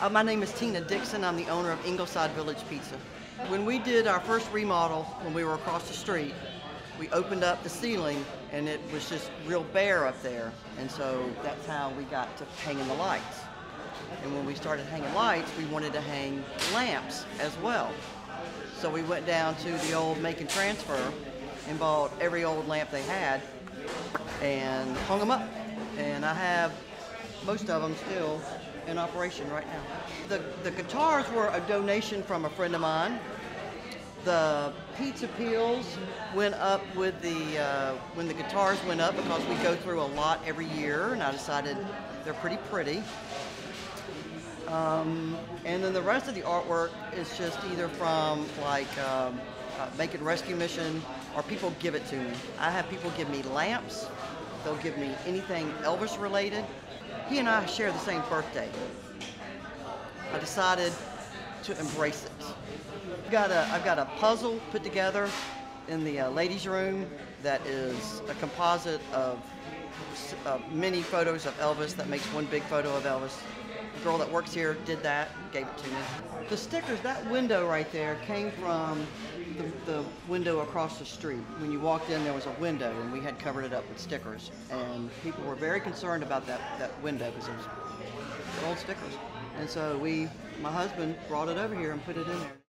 Uh, my name is Tina Dixon. I'm the owner of Ingleside Village Pizza. When we did our first remodel, when we were across the street, we opened up the ceiling and it was just real bare up there. And so that's how we got to hanging the lights. And when we started hanging lights, we wanted to hang lamps as well. So we went down to the old Macon Transfer and bought every old lamp they had and hung them up. And I have most of them still in operation right now. The, the guitars were a donation from a friend of mine. The pizza peels went up with the, uh, when the guitars went up because we go through a lot every year and I decided they're pretty pretty. Um, and then the rest of the artwork is just either from like um, uh, Macon Rescue Mission or people give it to me. I have people give me lamps. They'll give me anything Elvis related. He and I share the same birthday. I decided to embrace it. I've got a, I've got a puzzle put together in the uh, ladies' room that is a composite of uh, many photos of Elvis that makes one big photo of Elvis. The girl that works here did that, gave it to me. The stickers, that window right there came from the, the window across the street. When you walked in, there was a window, and we had covered it up with stickers. And people were very concerned about that, that window because it was old stickers. And so we, my husband brought it over here and put it in there.